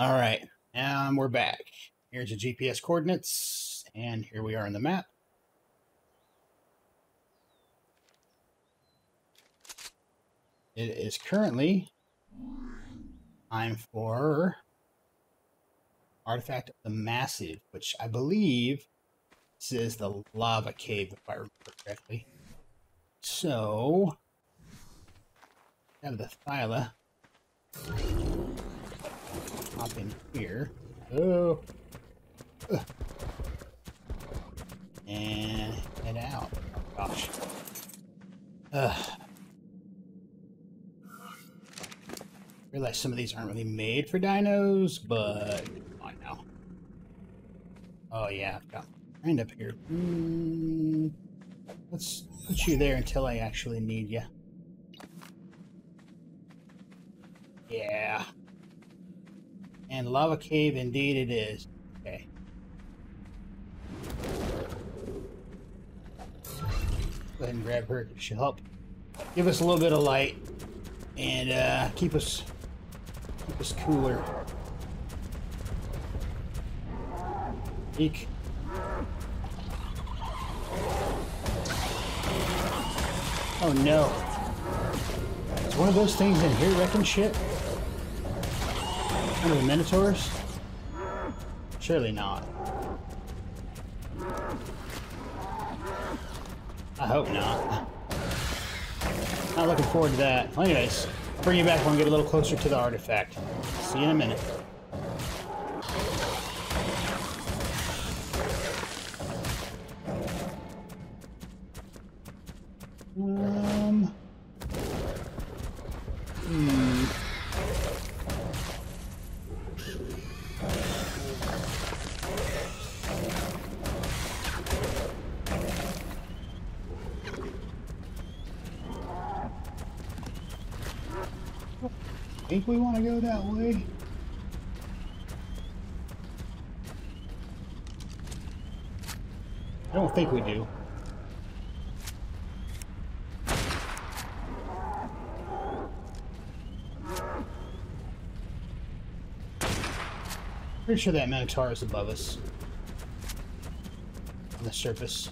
All right, and we're back. Here's the GPS coordinates, and here we are on the map. It is currently time for Artifact of the Massive, which I believe this is the lava cave, if I remember correctly. So, have the Thyla hop in here. Oh. And head out. Oh, gosh. Ugh. Realize some of these aren't really made for dinos, but come on now. Oh yeah, I've got friend up here. Mm, let's put you there until I actually need you. Yeah. And lava cave indeed it is. Okay. Go ahead and grab her. She'll help give us a little bit of light and uh, keep us keep us cooler. Eek. Oh no. Is one of those things in here wrecking shit? One of the Minotaurs? Surely not. I hope not. Not looking forward to that. Well, anyways, bring you back when we get a little closer to the artifact. See you in a minute. Think we want to go that way. I don't think we do. Pretty sure that Minotaur is above us. On the surface.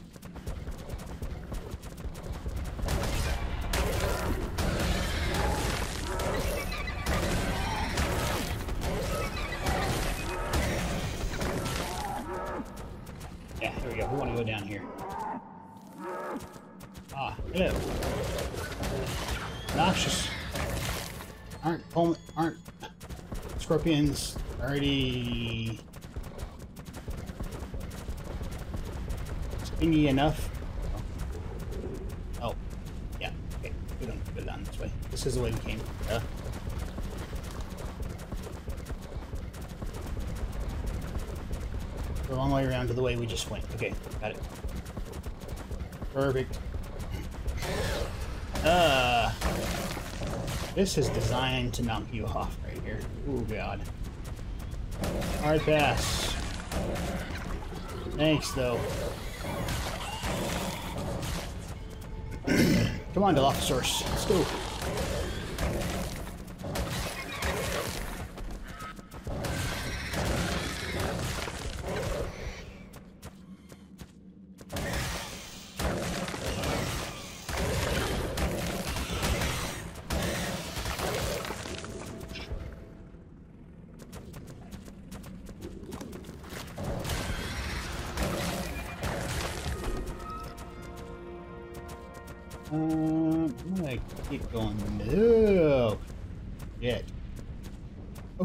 Scorpions already stingy enough? Oh, yeah. Okay, we don't go down this way. This is the way we came. Uh. a long way around to the way we just went. Okay, got it. Perfect. Uh, this is designed to knock you off here. Oh god. Hard pass. Thanks, though. Come on, Dilophosaurus. Let's go.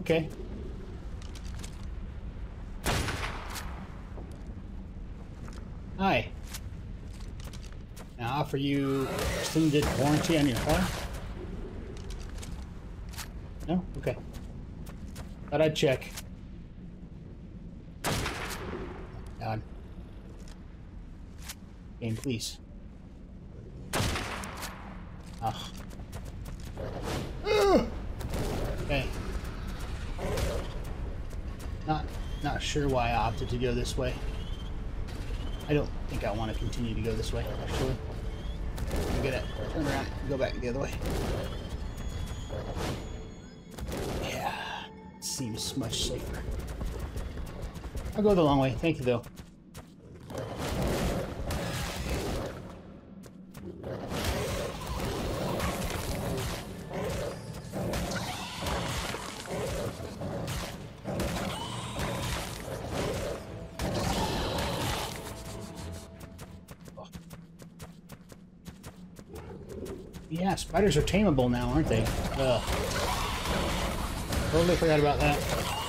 Okay. Hi. Now offer you extended warranty on your car? No? Okay. Thought I'd check. God. Game, please. Ugh. Okay. Not not sure why I opted to go this way. I don't think I want to continue to go this way, actually. I'm gonna turn around and go back the other way. Yeah. Seems much safer. I'll go the long way. Thank you, though. Spiders are tameable now, aren't they? Ugh. Totally forgot about that.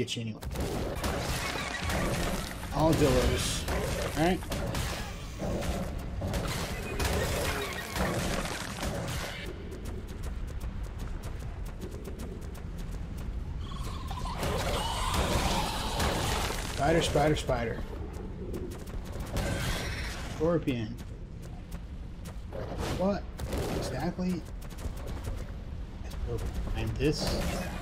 Get you anywhere. All dillos. Alright? Spider, spider, spider. Scorpion. What exactly? Let's go this.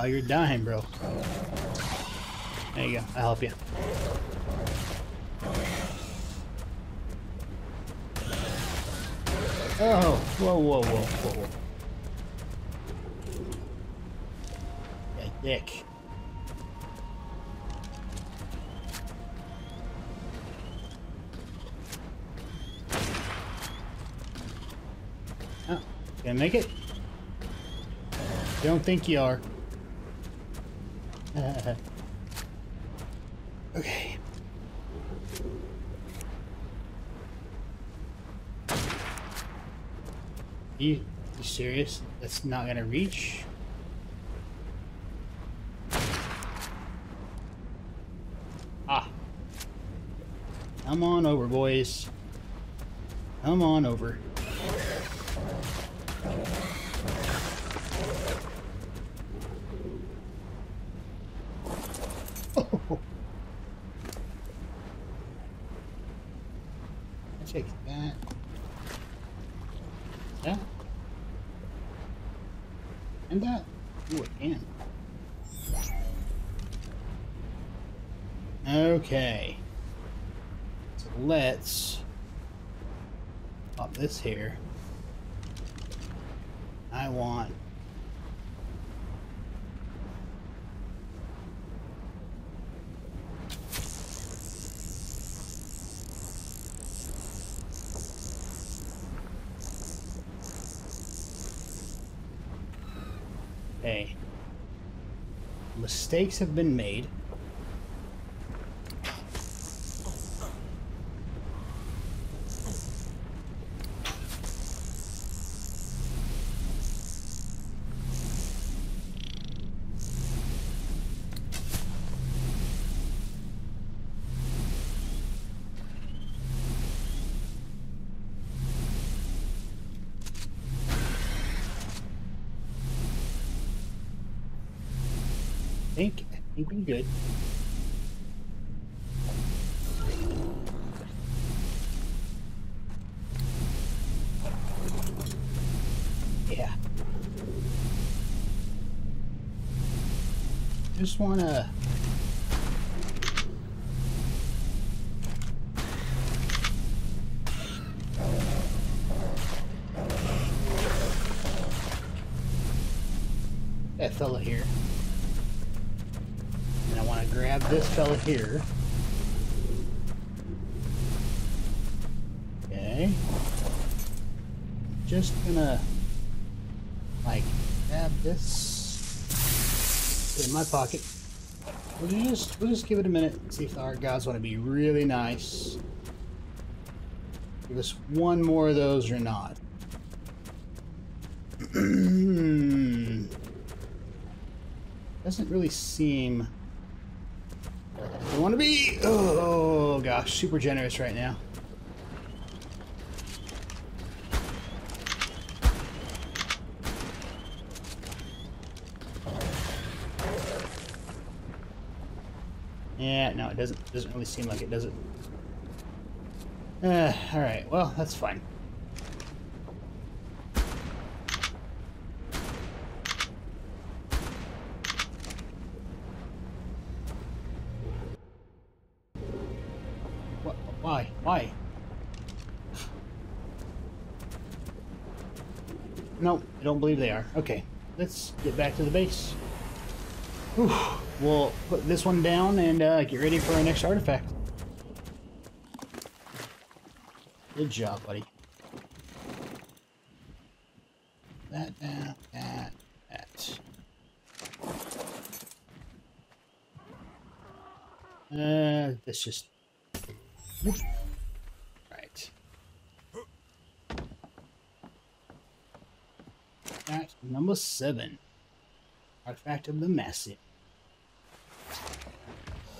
Uh, you're dying, bro. There you go. I'll help you. Oh, whoa, whoa, whoa, whoa, whoa. Yeah, dick. Oh, make it? Don't think you are. okay. You, you serious? That's not gonna reach? Ah. Come on over, boys. Come on over. I take that. That. And that. Ooh, again. Okay. So let's pop this here. I want Okay. Mistakes have been made. Think, I think we're good. Yeah. Just wanna... here. Okay. Just gonna like grab this, in my pocket. We'll just we'll just give it a minute. See if our gods want to be really nice. Give us one more of those or not. Doesn't really seem. I want to be. Oh gosh, super generous right now. Yeah, no, it doesn't. Doesn't really seem like it, does it? Uh, all right. Well, that's fine. Don't believe they are. Okay, let's get back to the base. Whew. We'll put this one down and uh, get ready for our next artifact. Good job, buddy. That, that, that, that. Uh, this just... Whoop. Right. That's number seven. Artifact of the Massive.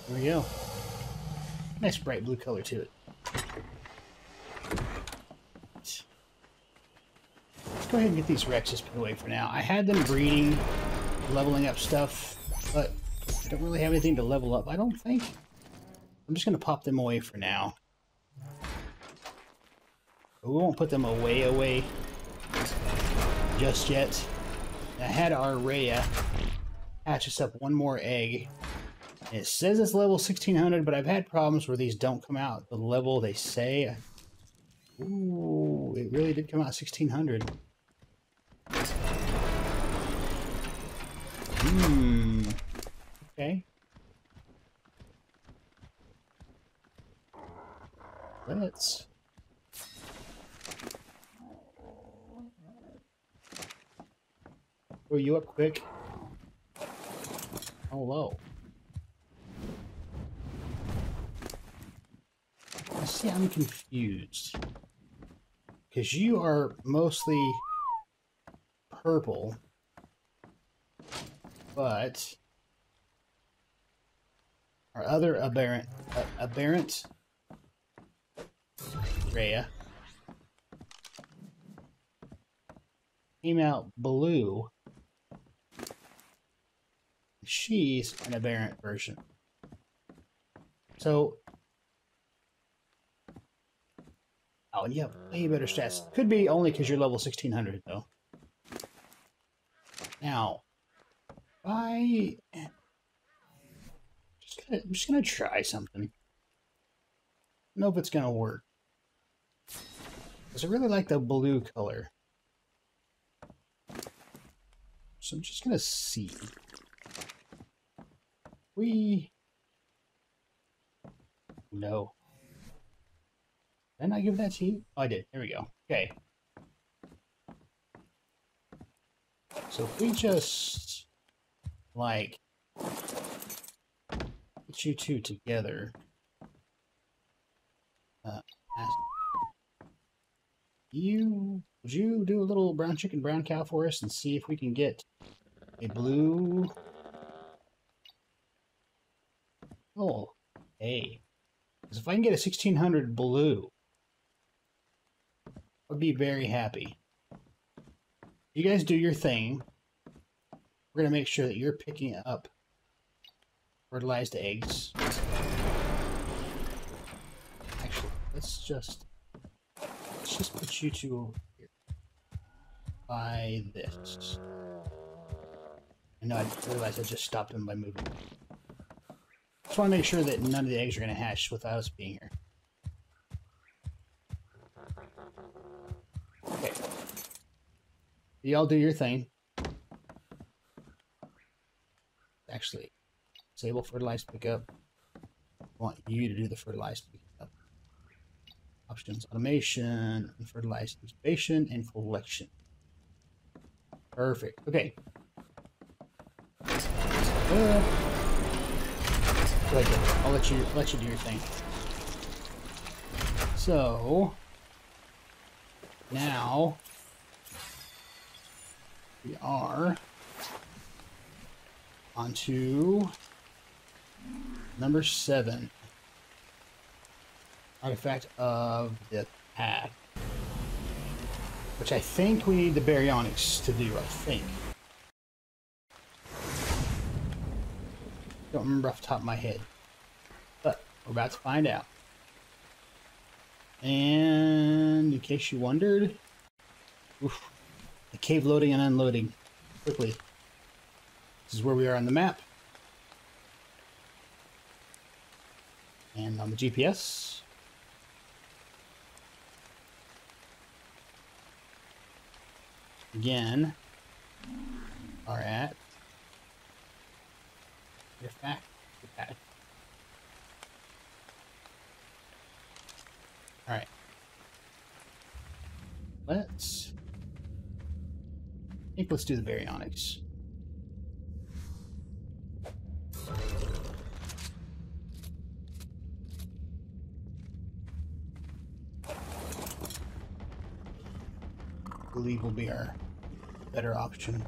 There we go. Nice bright blue color to it. Let's go ahead and get these Rexes put away for now. I had them breeding, leveling up stuff, but I don't really have anything to level up, I don't think. I'm just going to pop them away for now. We won't put them away away just yet. I had our Rhea hatch us up one more egg. It says it's level 1600, but I've had problems where these don't come out the level they say. Ooh, it really did come out 1600. Hmm. Okay. Let's throw you up quick. Hello. I see I'm confused. Because you are mostly purple. But our other aberrant uh, aberrant Rhea came out blue she's an aberrant version. So, oh, you have way better stats. Could be only because you're level 1600, though. Now, I just gonna, I'm just gonna try something. Don't know if it's gonna work. Because I really like the blue color. So I'm just gonna see we... No. Didn't I give that to you? Oh, I did. There we go. Okay. So if we just, like, put you two together, uh, you, would you do a little brown chicken, brown cow for us and see if we can get a blue Oh, hey. Because if I can get a 1600 blue, I'd be very happy. You guys do your thing. We're going to make sure that you're picking up fertilized eggs. Actually, let's just let's just put you two over here. By this. I know I realized I just stopped him by moving. I just want to make sure that none of the eggs are going to hatch without us being here. Okay. Y'all do your thing. Actually, disable fertilized pickup. I want you to do the fertilized pickup. Options, automation, fertilized incubation, and collection. Perfect. Okay. Uh, I'll let you let you do your thing. So now we are onto number seven. Artifact of the pack. Which I think we need the baryonyx to do, I think. Don't remember off the top of my head. But we're about to find out. And in case you wondered, oof, the cave loading and unloading quickly. This is where we are on the map. And on the GPS. Again, are at artifact. Okay. All right. Let's. I think let's do the baryonyx. believe will be our better option.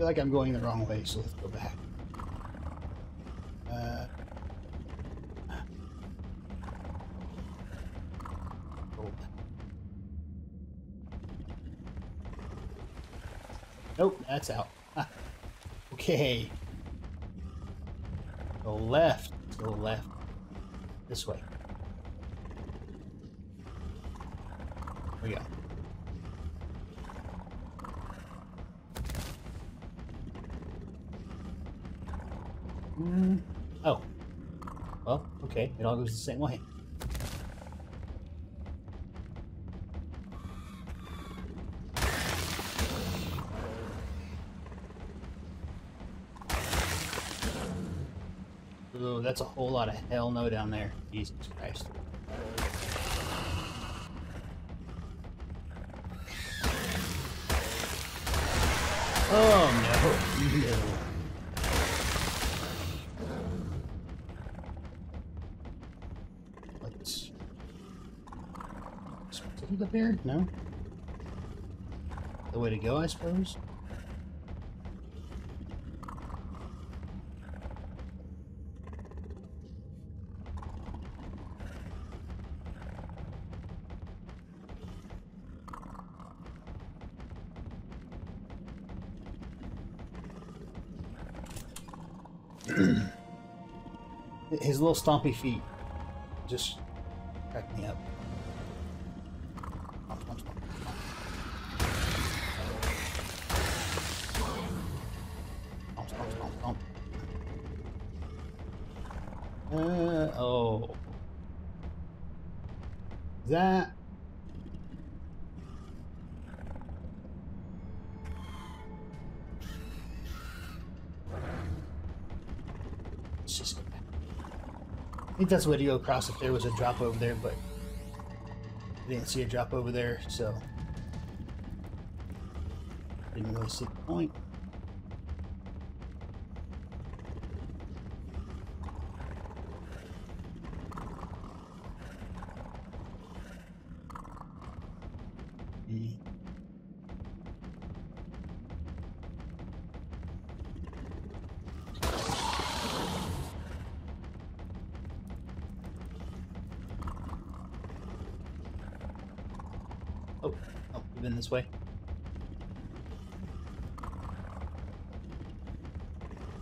Feel like I'm going the wrong way, so let's go back. Uh, Nope, that's out. okay. Go left. Go left. This way. Here we go. Mm. Oh. Well, okay. It all goes the same way. Ooh, that's a whole lot of hell no down there. Jesus Christ. Oh no. no. Let's. Did he there? No. The way to go, I suppose. His little stompy feet just Uh, oh. That It's just. I think that's the way to go across if there was a drop over there, but I didn't see a drop over there, so didn't really see the point. This way.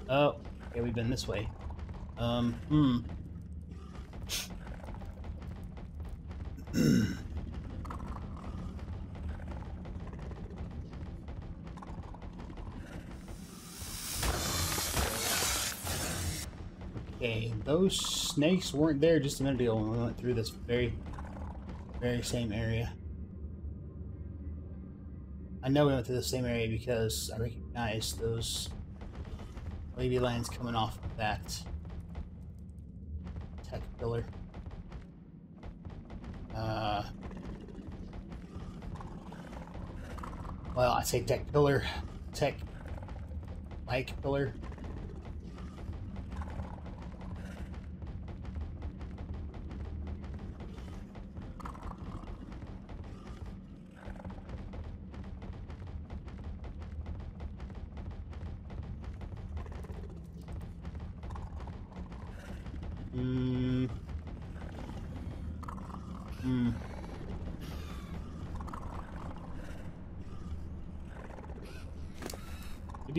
Oh, yeah, we've been this way. Um, hmm. okay, those snakes weren't there just a minute ago when we went through this very, very same area. I know we went to the same area because I recognize those wavy lines coming off of that tech pillar. Uh, well, I say tech pillar, tech mic pillar.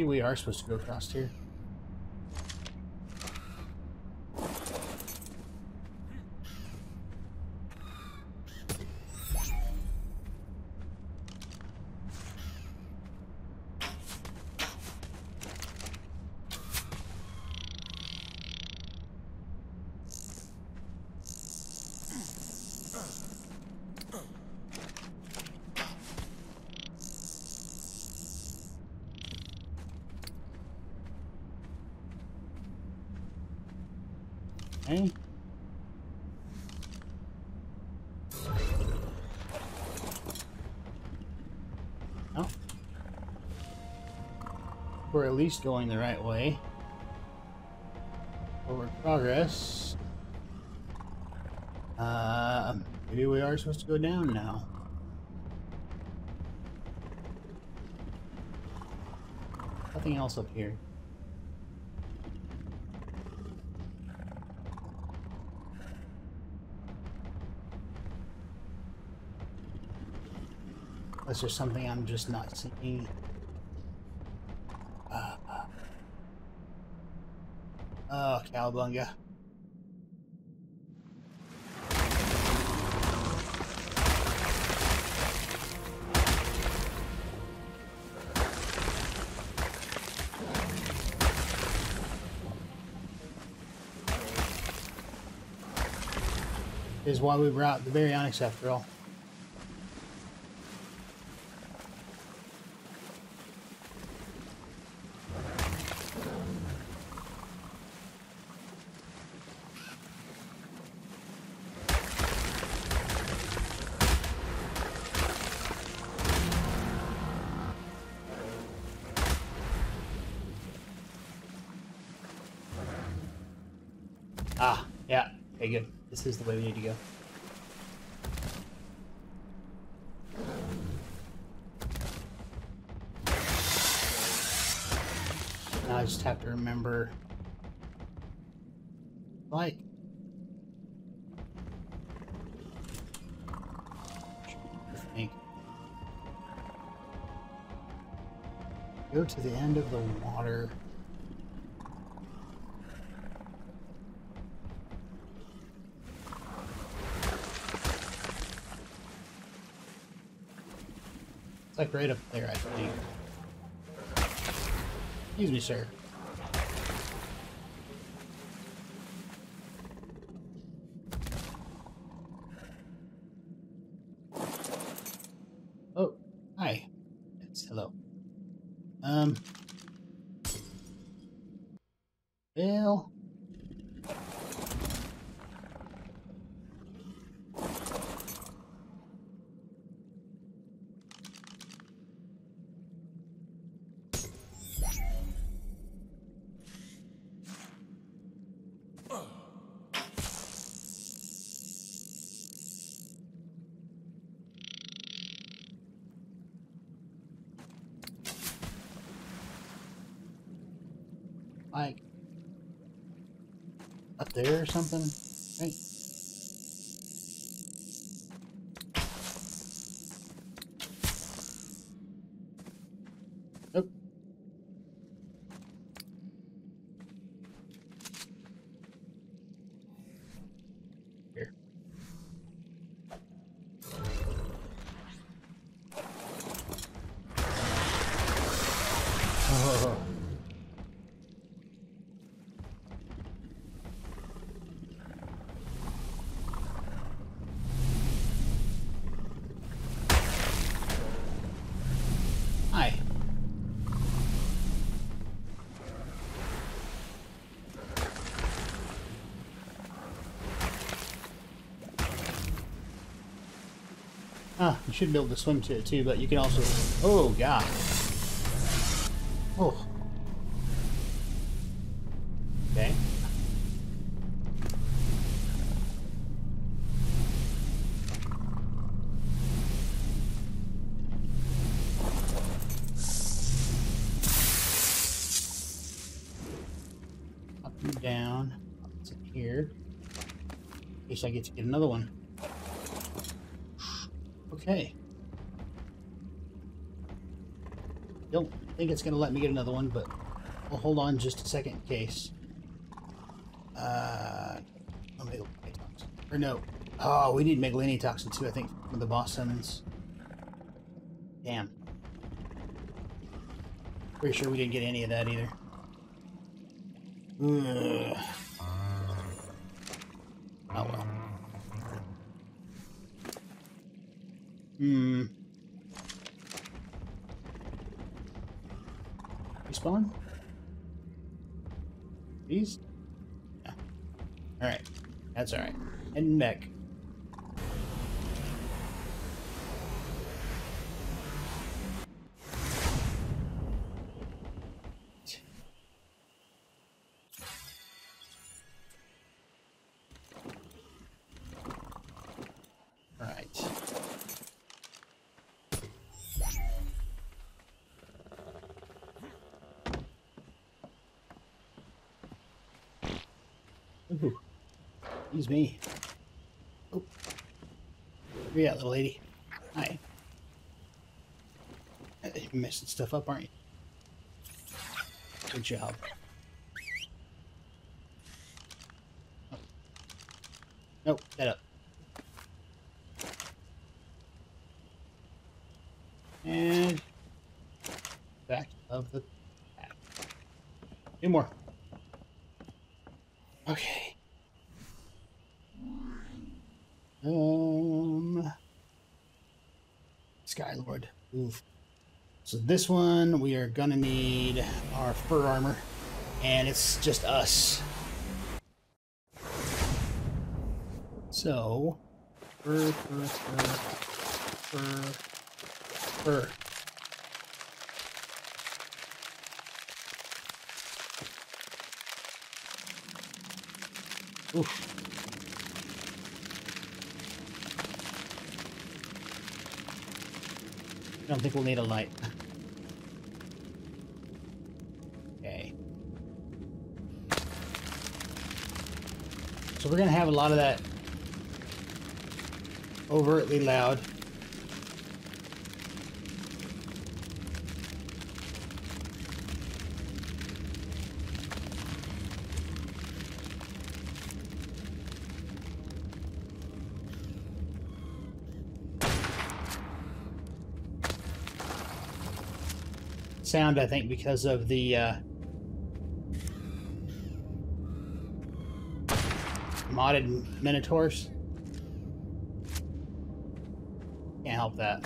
We are supposed to go across here. No. We're at least going the right way. Forward progress. Uh, maybe we are supposed to go down now. Nothing else up here. Unless there's something I'm just not seeing. Uh, uh. Oh, Cowabunga. Is why we brought the Baryonyx after all. Is the way we need to go. Now I just have to remember... Like... Go to the end of the water. Like right up there, I think. Excuse me, sir. Oh, hi. Yes, hello. Um. Well. like up there or something, should be able to swim to it too, but you can also... Oh, God. Oh. Okay. Up and down. What's in here? In case I get to get another one. Okay. Don't think it's going to let me get another one, but we'll hold on just a second in case. Uh. Or no. Oh, we need Megalania toxin too, I think, for the boss summons. Damn. Pretty sure we didn't get any of that either. Ugh. Oh well. Hmm. Respawn? These? Yeah. Alright. That's alright. Heading back. Me. Oh. Where you little lady? Hi. You're messing stuff up, aren't you? Good job. Oh. Nope, that up. And back of the pack. Two more. Okay. Um, Skylord. Oof. So this one, we are gonna need our fur armor, and it's just us. So, fur, fur, fur, fur, fur. Oof. I don't think we'll need a light. So we're gonna have a lot of that overtly loud. sound, I think, because of the uh, modded Minotaurs. Can't help that.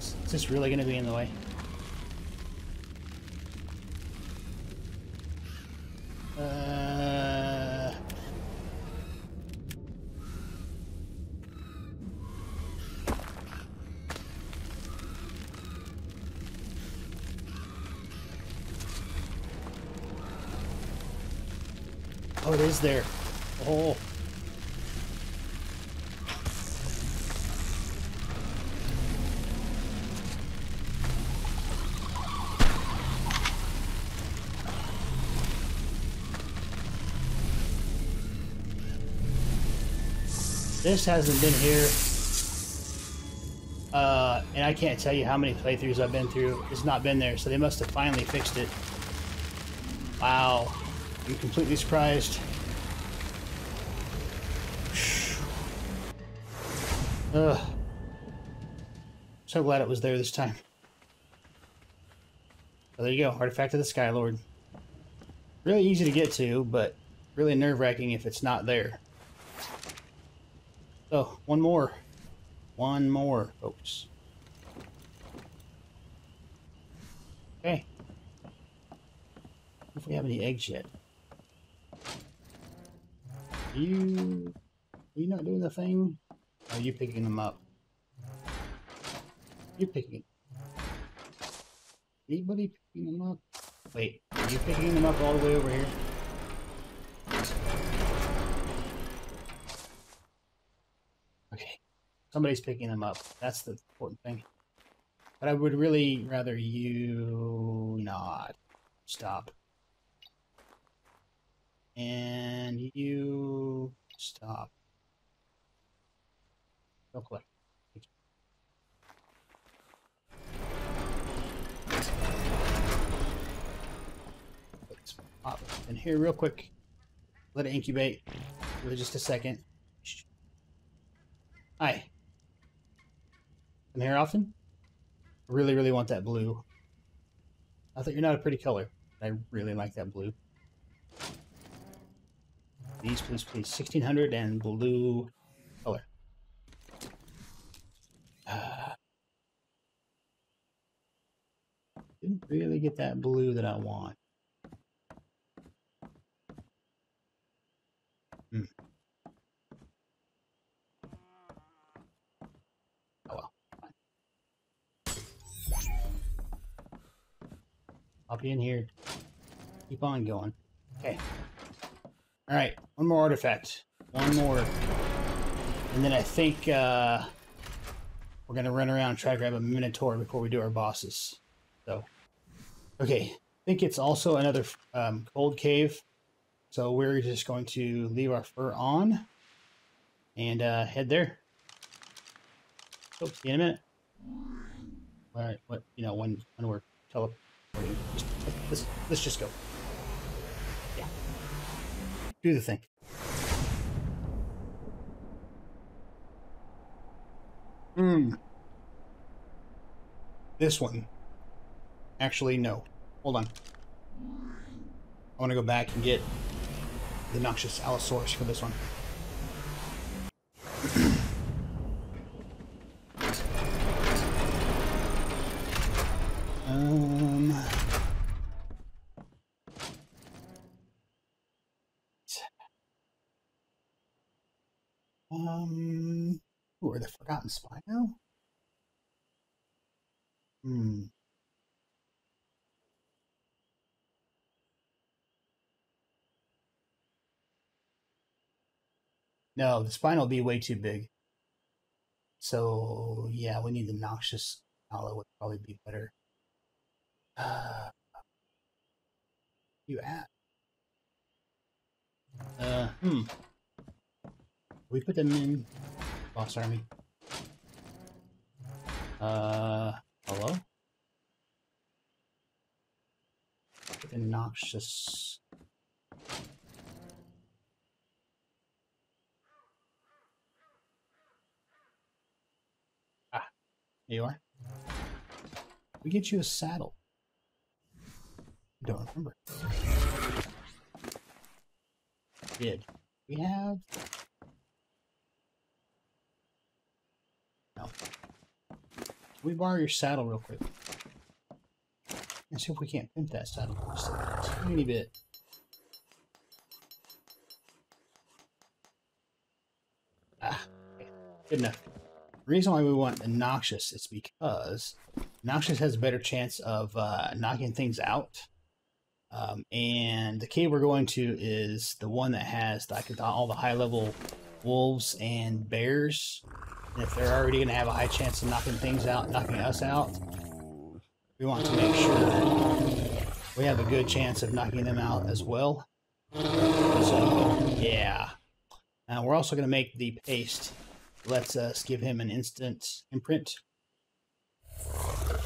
Is this really going to be in the way? Is there. Oh. This hasn't been here. Uh, and I can't tell you how many playthroughs I've been through. It's not been there, so they must have finally fixed it. Wow. I'm completely surprised. Ugh. So glad it was there this time. So there you go, Artifact of the Sky Lord. Really easy to get to, but really nerve-wracking if it's not there. So, one more. One more, folks. Okay. If we have any eggs yet. Are you are you not doing the thing? Are you picking them up? You picking Anybody picking them up? Wait, are you picking them up all the way over here? Okay. Somebody's picking them up. That's the important thing. But I would really rather you not stop. And you stop. Collect. Let's pop in here real quick. Let it incubate for just a second. Hi. Come here often? I really, really want that blue. I thought you're not a pretty color. I really like that blue. These, please, please. 1600 and blue color. Uh, didn't really get that blue that I want. Hmm. Oh well. I'll be in here. Keep on going. Okay. All right. One more artifact. One more. And then I think uh, we're going to run around and try to grab a Minotaur before we do our bosses. So, okay. I think it's also another um, cold cave. So we're just going to leave our fur on and uh, head there. Oh, see you in a minute. All right. What, you know, when, when we're teleporting. Let's, let's just go. Yeah. Do the thing. Hmm. This one. Actually, no. Hold on. I want to go back and get the Noxious Allosaurus for this one. um... Um... Ooh, are the Forgotten Spino? Hmm. No, the spine will be way too big. So yeah, we need the noxious Allo would probably be better. Uh, you at? Uh, hmm. We put them in boss army. Uh, hello? The noxious. You are. We get you a saddle. Don't remember. Did we have? No. Can we borrow your saddle real quick? And see if we can't pimp that saddle just a tiny bit. Ah, okay. good enough. Reason why we want Noxious is because Noxious has a better chance of uh, knocking things out. Um, and the cave we're going to is the one that has like all the high level wolves and bears. And if they're already going to have a high chance of knocking things out, knocking us out, we want to make sure that we have a good chance of knocking them out as well. So, yeah. Now we're also going to make the paste. Let's us give him an instant imprint.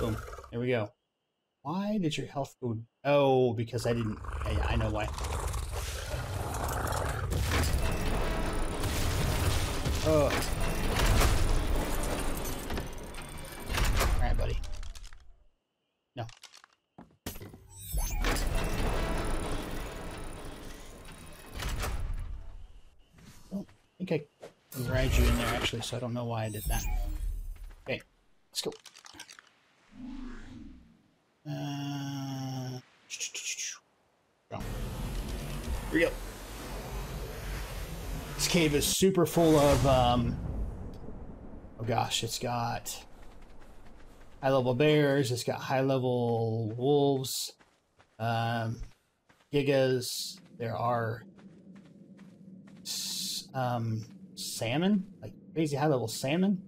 Boom. There we go. Why did your health go... Oh, because I didn't... Yeah I know why. Oh. Alright, buddy. No. Raiju in there actually, so I don't know why I did that. Okay, let's go. Uh. Here we go. This cave is super full of, um, oh gosh, it's got high level bears, it's got high level wolves, um, gigas, there are, um, salmon, like crazy high level salmon.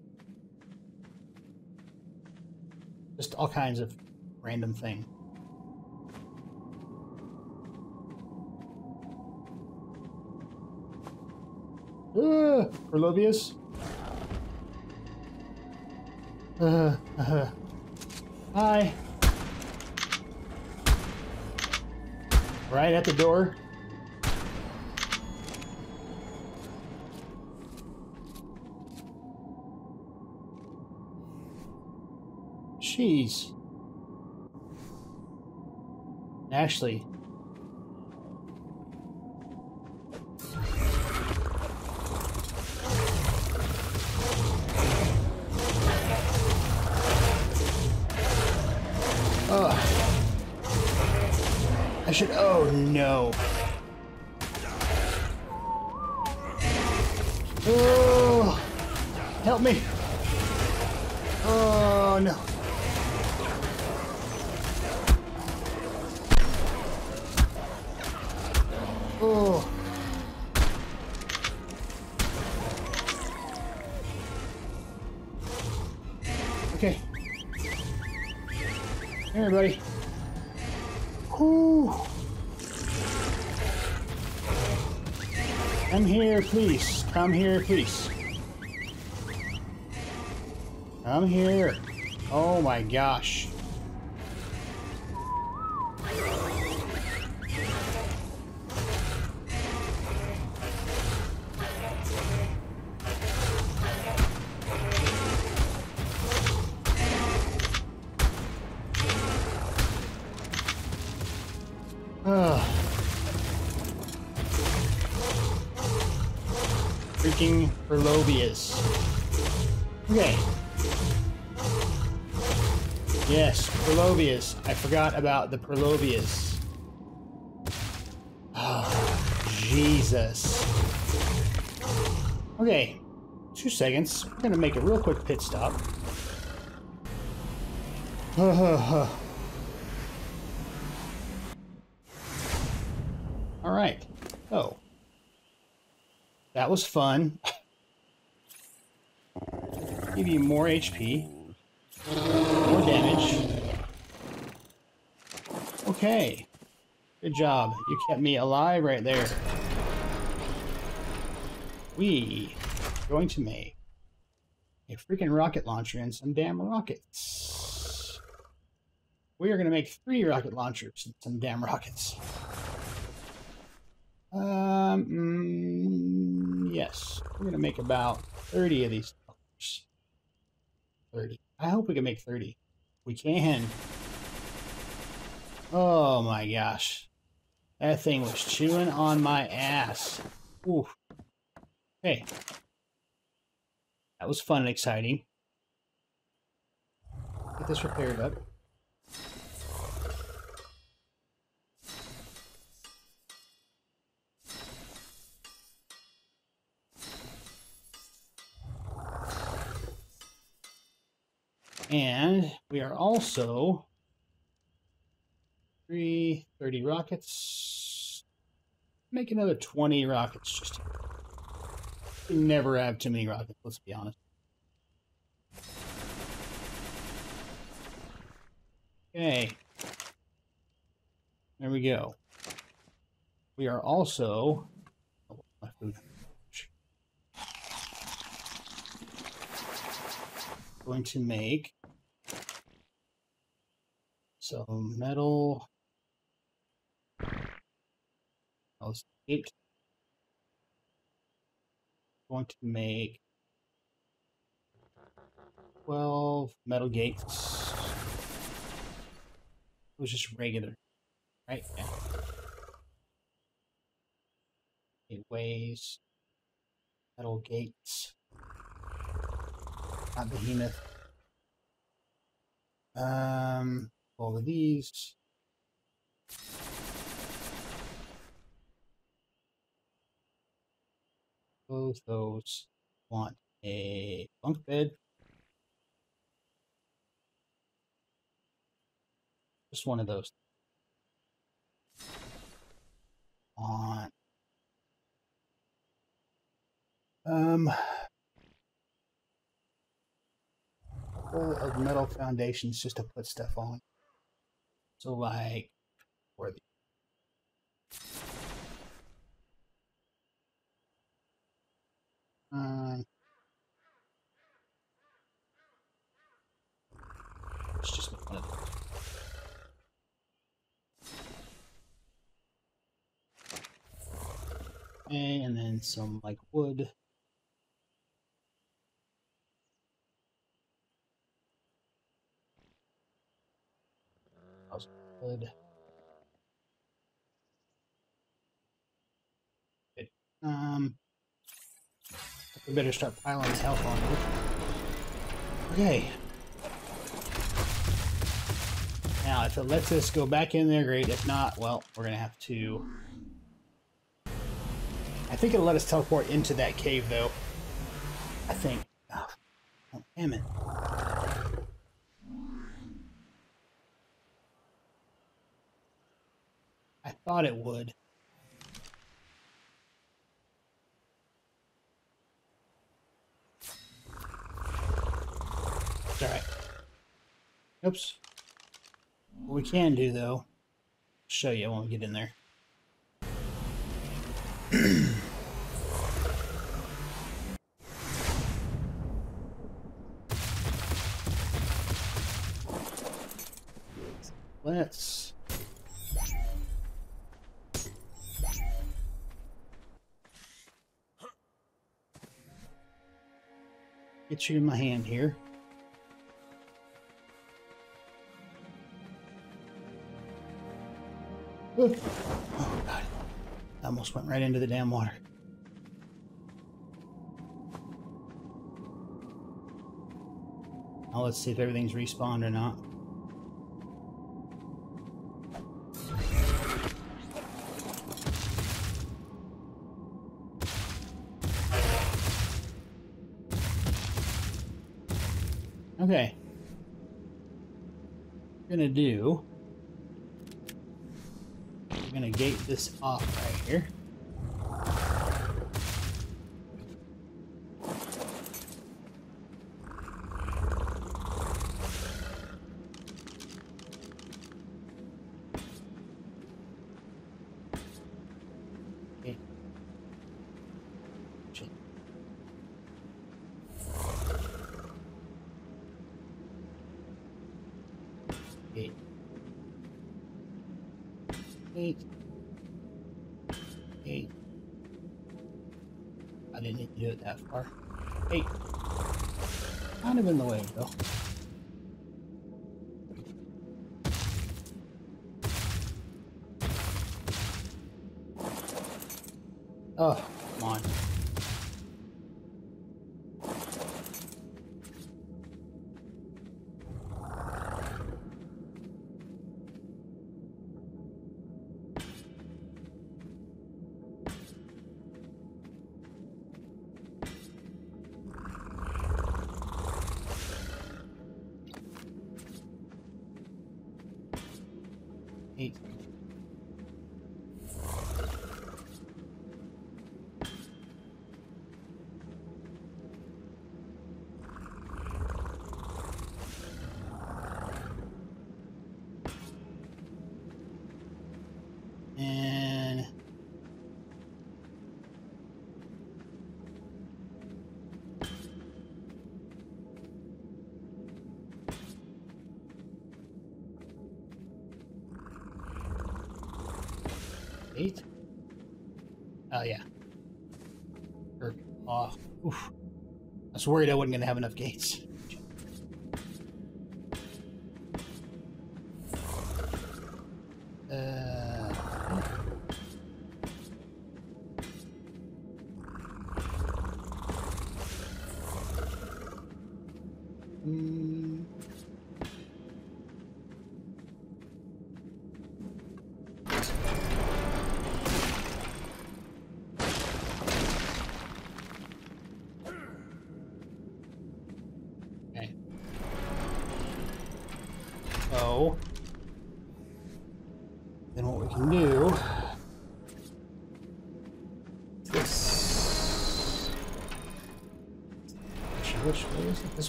Just all kinds of random thing. Uh, Purlovias. Uh, uh, hi. Right at the door. Jeez. Ashley. Come here. Come here. Oh my gosh. Freaking Purlovias. Okay. Yes, Purlovias. I forgot about the Purlovias. Oh, ah, Jesus. Okay. Two seconds. We're gonna make a real quick pit stop. All right. Oh. That was fun. Give you more HP. More damage. Okay. Good job. You kept me alive right there. We are going to make a freaking rocket launcher and some damn rockets. We are going to make three rocket launchers and some damn rockets. Um, mm, yes, we're gonna make about 30 of these. 30. I hope we can make 30. We can. Oh my gosh. That thing was chewing on my ass. Oof. Hey. That was fun and exciting. Get this repaired up. And we are also three thirty rockets. Make another 20 rockets just. Never have too many rockets, let's be honest. Okay. There we go. We are also going to make some metal. I'll. Going to make 12 metal gates. It was just regular, right? Yeah. weighs metal gates not behemoth. Um, all of these. Both those want a bunk bed. Just one of those. On. Um. Full of metal foundations just to put stuff on. So like for the um, it's just one of. Okay, and then some like wood. Good. Um, we better start piling health on. Okay. Now, if it lets us go back in there, great. If not, well, we're gonna have to I think it'll let us teleport into that cave, though. I think. Oh, oh damn it. I thought it would. It's alright. Oops. What we can do, though, show you when we get in there. You in my hand here. Oh, God. I almost went right into the damn water. Now let's see if everything's respawned or not. This off right here. Oh yeah. Oh, oof. I was worried I wasn't gonna have enough gates.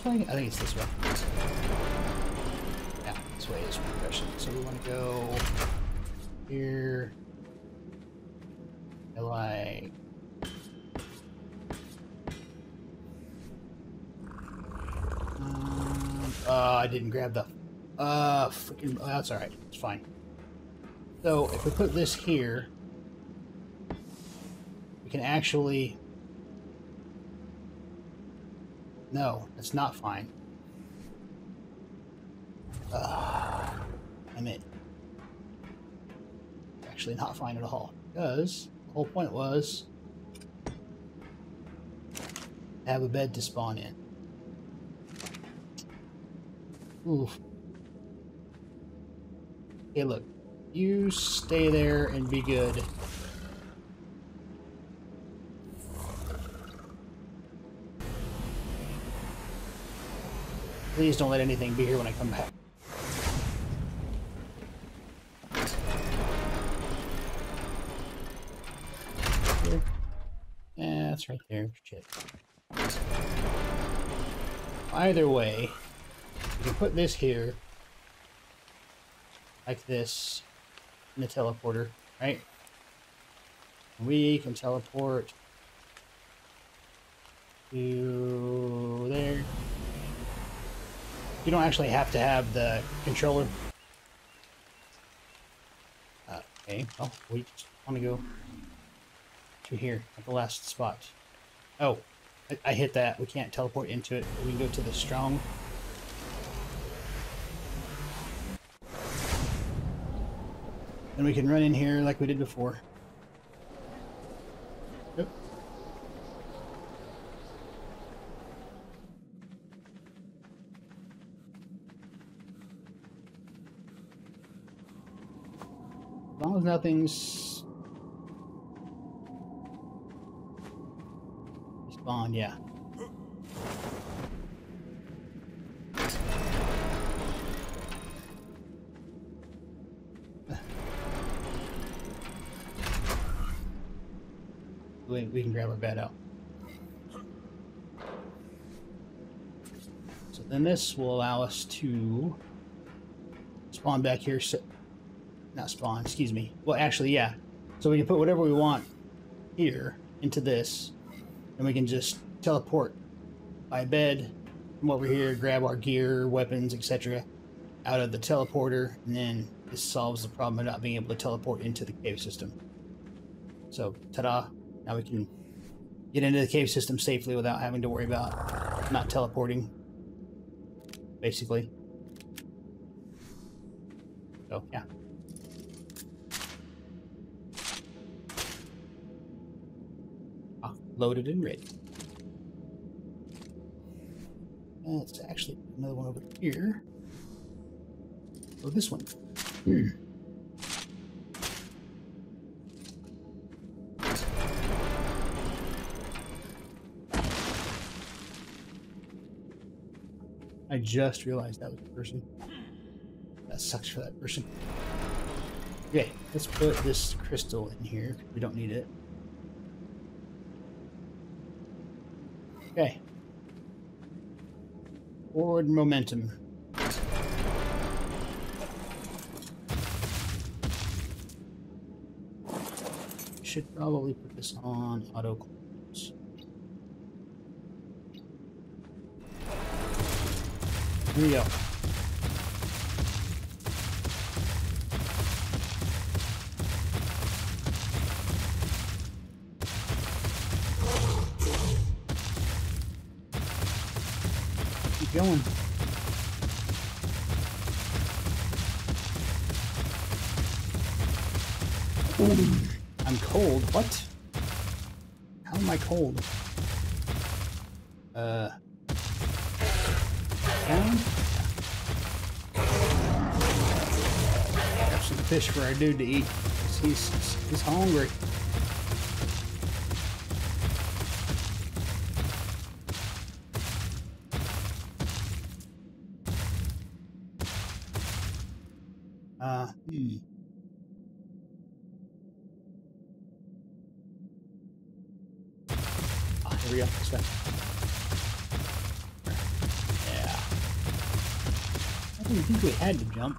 Way? I think it's this way. Yeah, this way is progression. So we want to go here. Like Um, uh, I didn't grab the. Uh, freaking. Oh, that's alright. It's fine. So, if we put this here, we can actually. No, that's not fine. Uh, I'm in. Actually, not fine at all. Because the whole point was have a bed to spawn in. Oof. Hey, look. You stay there and be good. Please don't let anything be here when I come back. Yeah, that's right there. Shit. Either way, you can put this here, like this, in the teleporter, right? We can teleport to there. You don't actually have to have the controller. Uh, okay, well, we just want to go to here, at the last spot. Oh, I, I hit that. We can't teleport into it. We can go to the strong And we can run in here like we did before. As long as nothing's spawned, yeah. we, we can grab our bed out. So then this will allow us to spawn back here. Not spawn, excuse me. Well, actually, yeah. So we can put whatever we want here into this, and we can just teleport by bed from over here, grab our gear, weapons, etc., out of the teleporter, and then this solves the problem of not being able to teleport into the cave system. So, ta-da! Now we can get into the cave system safely without having to worry about not teleporting, basically. So, yeah. Loaded and ready. Let's actually another one over here. Oh, this one. Hmm. I just realized that was the person. That sucks for that person. Okay, let's put this crystal in here. We don't need it. Okay. Forward momentum. Should probably put this on auto Here we go. For our dude to eat. He's, he's hungry. Uh, hmm. Ah, here we go. This way. Yeah. I didn't think we had to jump.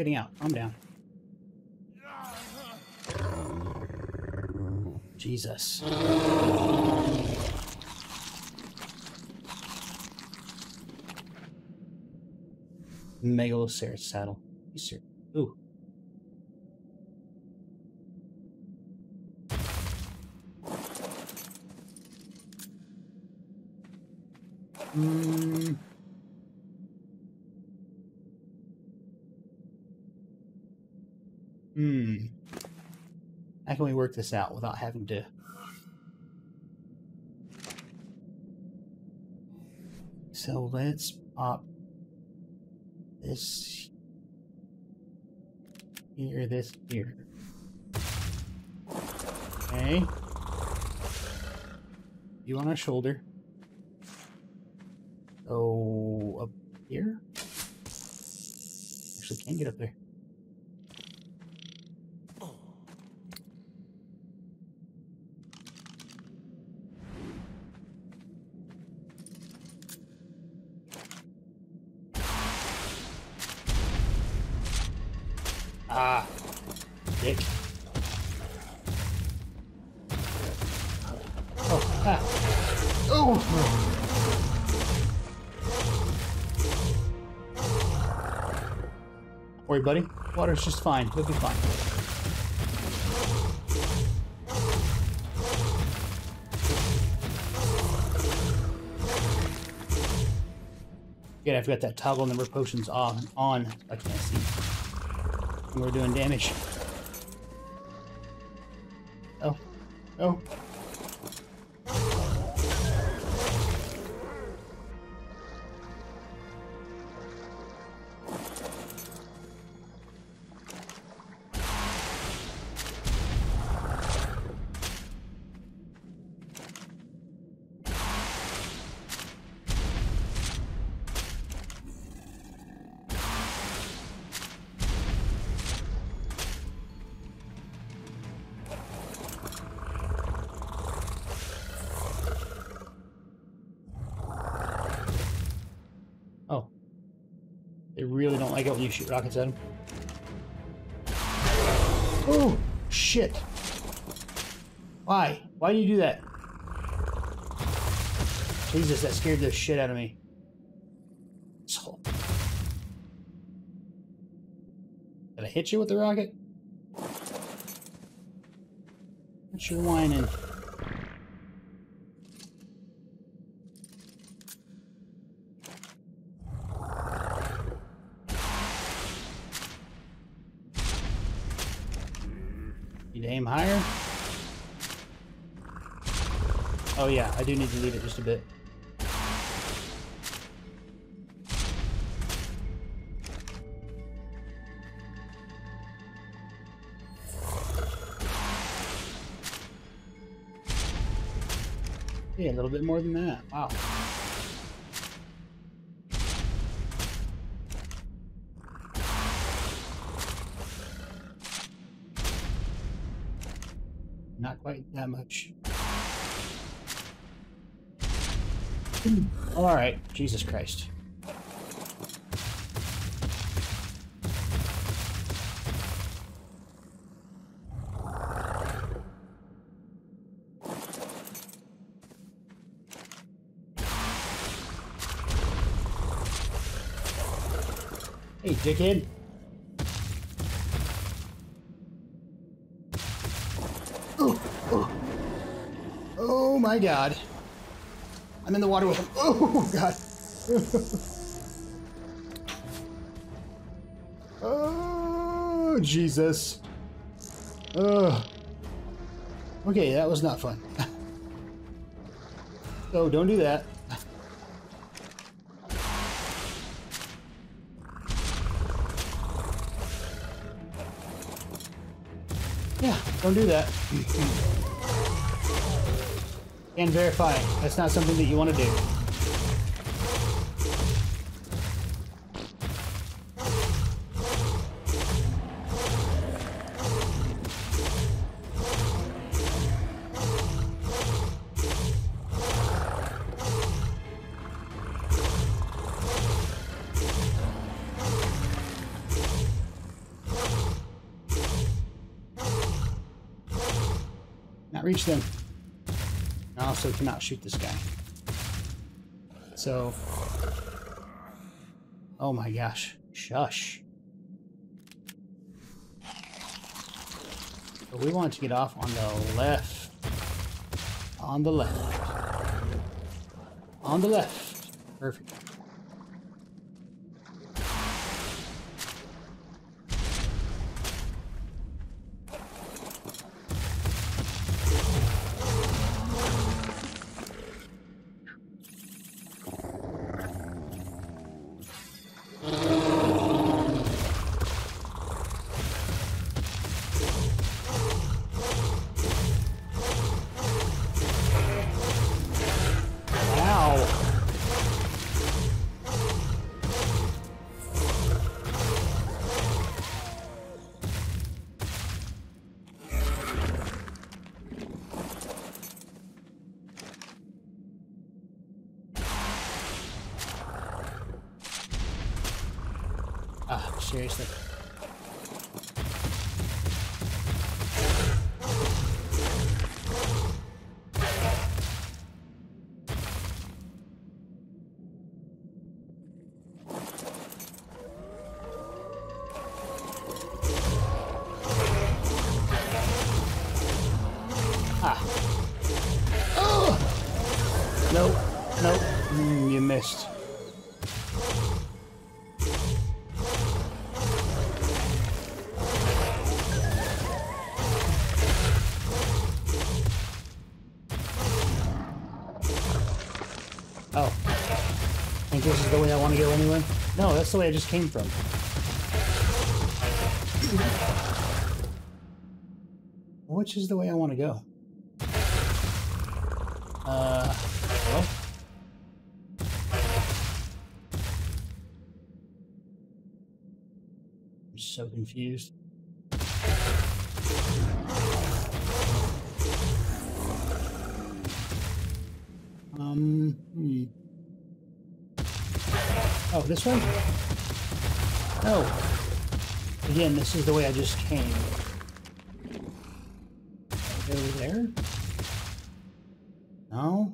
Getting out. Calm down. Jesus. Megaloceros saddle. Ooh. Mm. Hmm. How can we work this out without having to... So let's pop this here, this here. Okay. You on our shoulder. Oh, up here? Actually can't get up there. Worry, buddy. Water's just fine. You'll be fine. Again, I've got that toggle number potions on. On. I can't see. We're doing damage. You shoot rockets at him? Oh, shit. Why? Why do you do that? Jesus, that scared the shit out of me. Did I hit you with the rocket? What you whining? Need to aim higher? Oh yeah, I do need to leave it just a bit. Yeah, a little bit more than that. Wow. Not quite that much. All right, Jesus Christ. Hey, dickhead. Oh, oh. oh my god. I'm in the water with him. Oh, God. oh, Jesus. Ugh. Okay, that was not fun. Oh, don't do that. yeah, don't do that. And verify. That's not something that you want to do. Not reach them. I also cannot shoot this guy. So... Oh my gosh. Shush. So we want to get off on the left. On the left. On the left. Perfect. Go anyway? No, that's the way I just came from. Which is the way I want to go? Uh, well. I'm so confused. Um, hmm. Oh, this way? No. Again, this is the way I just came. Over there? No?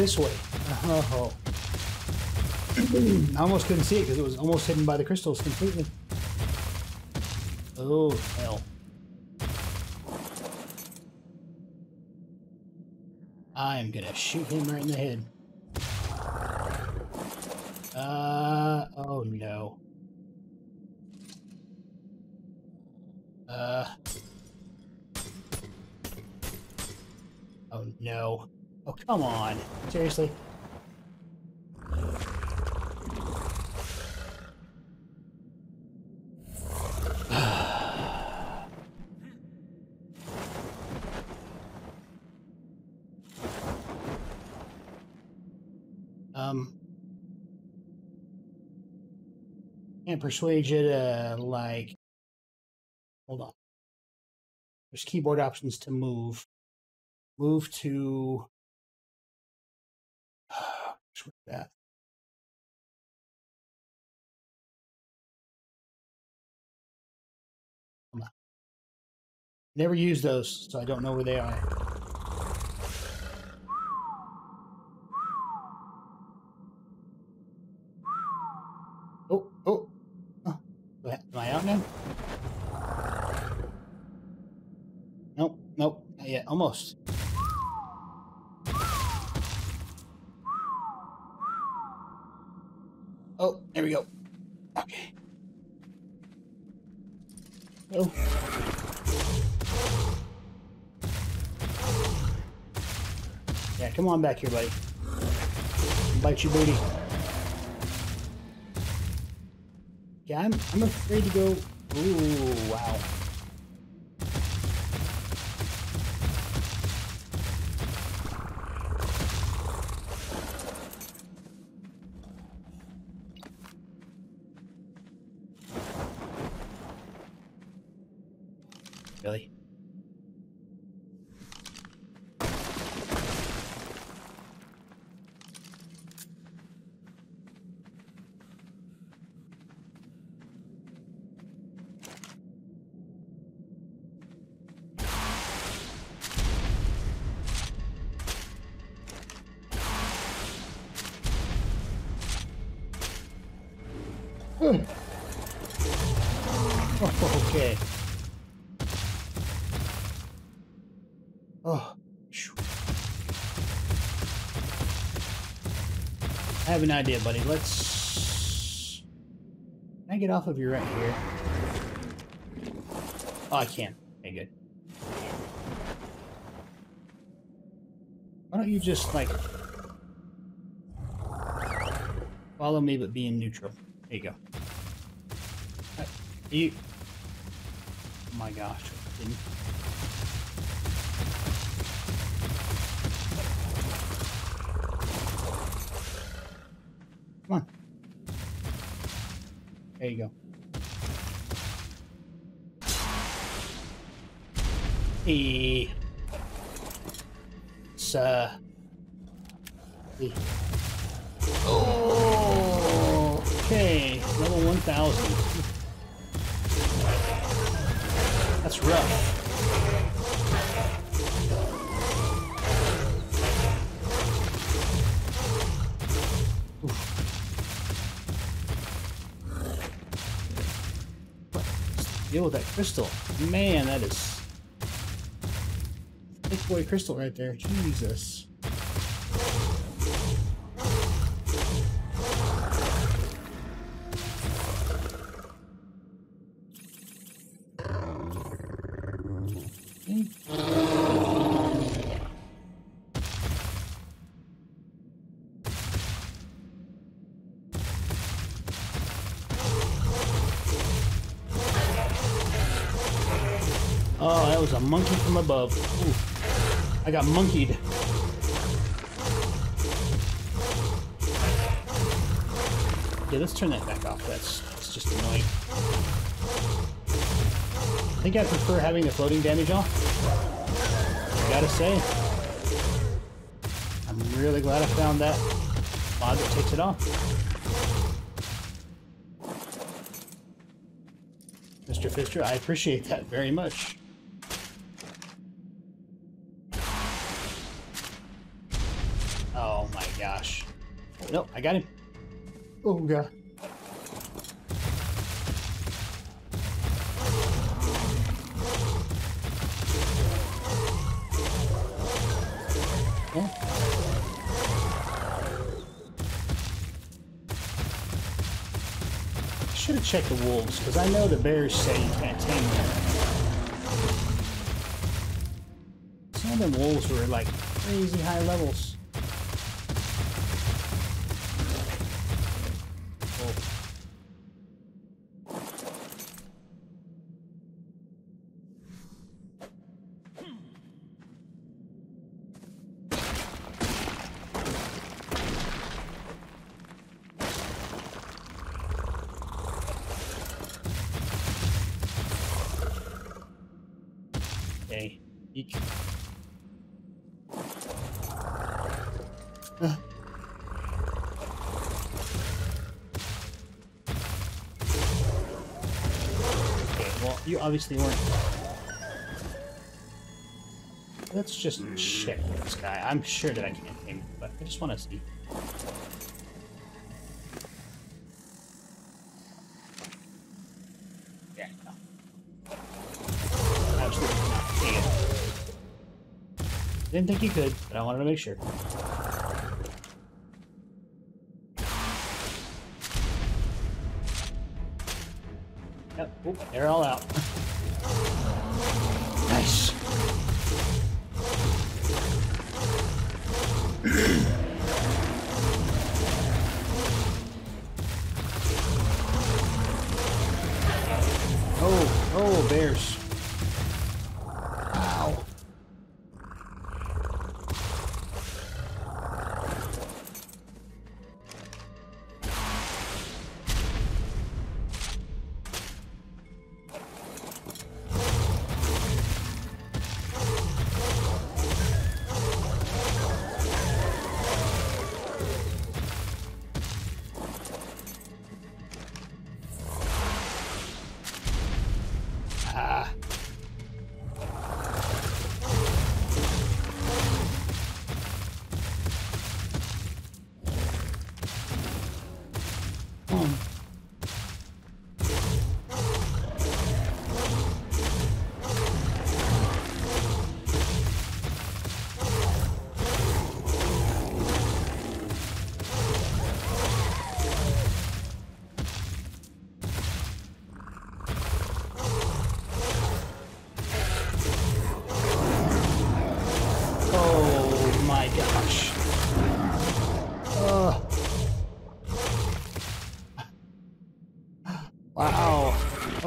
This way. Oh. I almost couldn't see it because it was almost hidden by the crystals completely. Oh, hell. I'm gonna shoot him right in the head. Uh, oh no. Uh. Oh no. Oh, come on. Seriously? um. Can't persuade you to, like. Hold on. There's keyboard options to move. Move to with that Never used those, so I don't know where they are. Oh, oh. oh. Am I out now? Nope, nope, not yet. Almost. Oh, there we go. Okay. Oh. Yeah, come on back here, buddy. Bite your booty. Yeah, I'm, I'm afraid to go. Ooh, wow. Have an idea, buddy. Let's... Can I get off of you right here? Oh, I can. Okay, good. Why don't you just, like... Follow me, but be in neutral. There you go. Uh, You... Oh my gosh. It's, uh... Oh, okay. Level 1000. That's rough. Deal with that crystal. Man, that is... Boy crystal right there. Jesus. Oh, that was a monkey from above. Ooh. I got monkeyed. Yeah, let's turn that back off. That's, that's just annoying. I think I prefer having the floating damage off. I gotta say. I'm really glad I found that mod that takes it off. Mr. Fister, I appreciate that very much. I got him. Oh god. Should have checked the wolves, because I know the bears say you can't tame them. Some of them wolves were like crazy high levels. Oh. Okay. Eek. Uh. Well, you obviously weren't. Let's just check this guy. I'm sure that I can't aim, but I just want to see. Yeah. Absolutely not. It. didn't think you could, but I wanted to make sure. Oop, they're all out.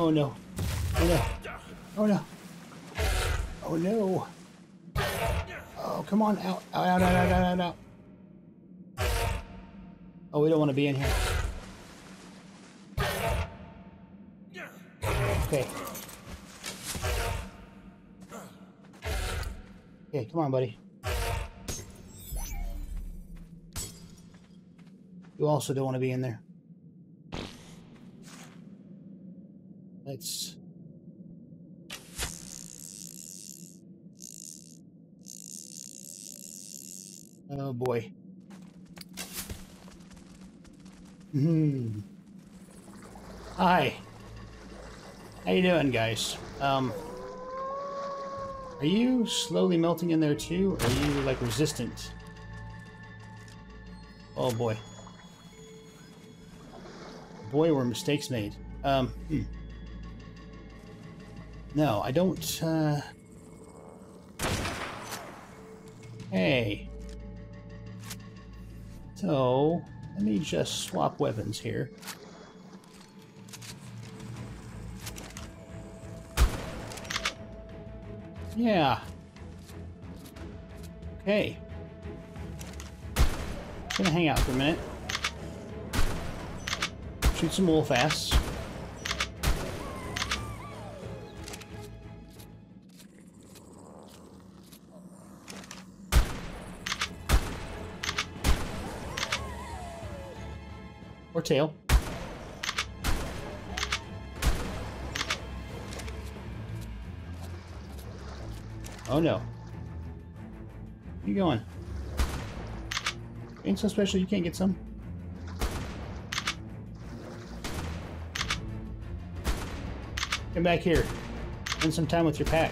Oh no. Oh no. Oh no. Oh no. Oh, come on. Out. Out, out, out, out, out, out. Oh, we don't want to be in here. Okay. Okay, come on, buddy. You also don't want to be in there. Let's. Oh boy. Hmm. Hi. How you doing, guys? Um. Are you slowly melting in there too? Or are you like resistant? Oh boy. Boy, were mistakes made. Um, hmm. No, I don't, uh... Hey. So, let me just swap weapons here. Yeah. Okay. Gonna hang out for a minute. Shoot some wolf ass. Tail. Oh no. Where you going? Ain't so special you can't get some? Come back here. Spend some time with your pack.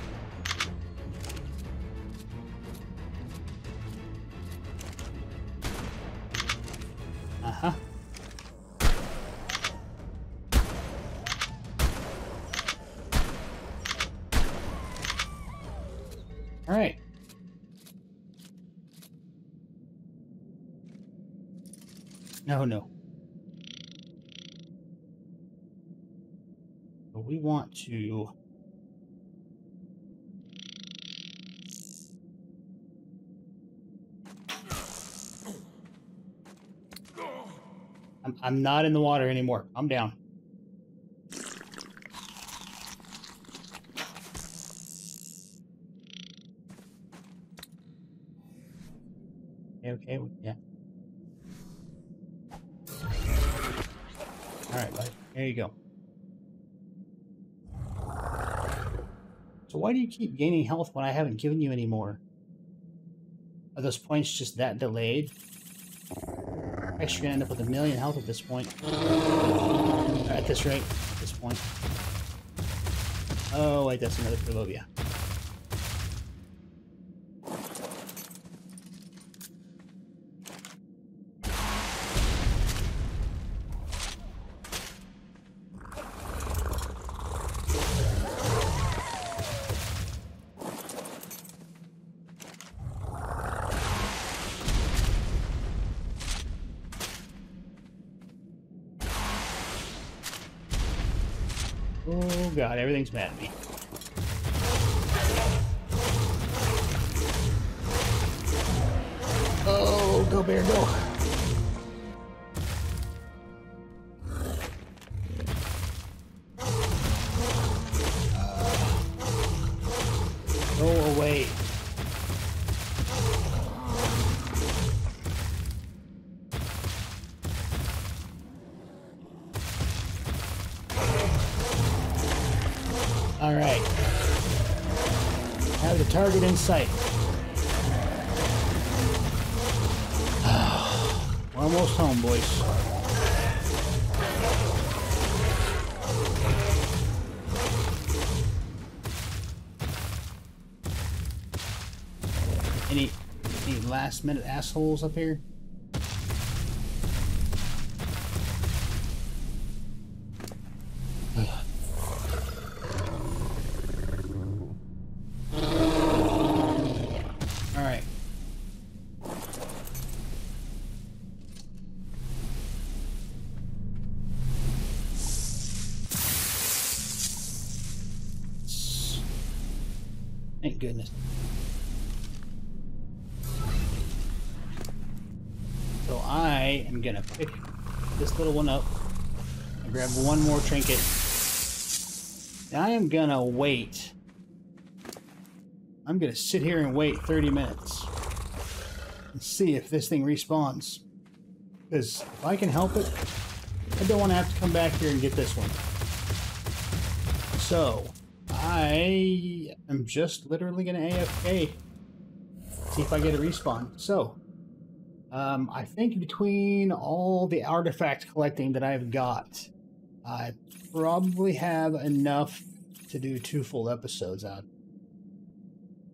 I'm, I'm not in the water anymore. I'm down. Okay, yeah. Alright, buddy. There you go. So why do you keep gaining health when I haven't given you any more? Are those points just that delayed? Actually, gonna end up with a million health at this point. At this rate, at this point. Oh, wait, that's another Purlovia. Oh god, everything's mad at me. In sight. Almost home, boys. Any any last minute assholes up here? Thank goodness. So I am gonna pick this little one up and grab one more trinket. And I am gonna wait. I'm gonna sit here and wait 30 minutes and see if this thing respawns. Because if I can help it, I don't want to have to come back here and get this one. So, I am just literally going to AFK. See if I get a respawn. So, um, I think between all the artifact collecting that I've got, I probably have enough to do two full episodes out.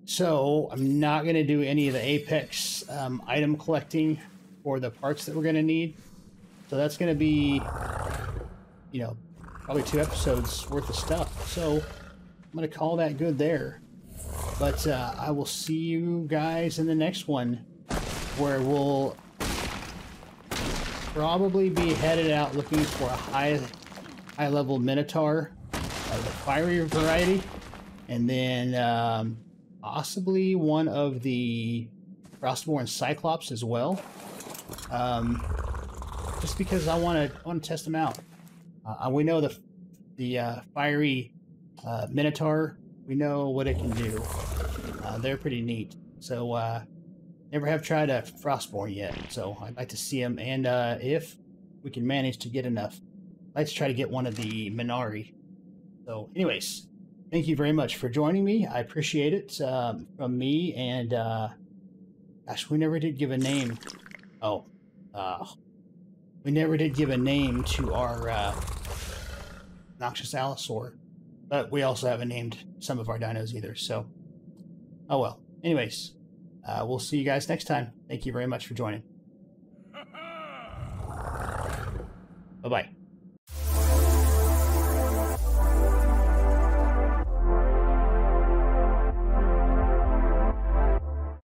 So, I'm not going to do any of the Apex um, item collecting for the parts that we're going to need. So, that's going to be, you know, probably two episodes worth of stuff. So, I'm going to call that good there. But uh, I will see you guys in the next one where we'll probably be headed out looking for a high high level Minotaur of the fiery variety. And then um, possibly one of the Frostborn Cyclops as well. Um, just because I want to want to test them out. Uh, we know the the uh, fiery uh, Minotaur. We know what it can do. Uh, they're pretty neat. So uh, never have tried a Frostborn yet. So I'd like to see them, and uh, if we can manage to get enough, let's try to get one of the Minari. So, anyways, thank you very much for joining me. I appreciate it um, from me and uh, gosh, we never did give a name. Oh, uh, we never did give a name to our uh, noxious allosaur, but we also haven't named some of our dinos either. So, oh well. Anyways, uh, we'll see you guys next time. Thank you very much for joining. Bye bye.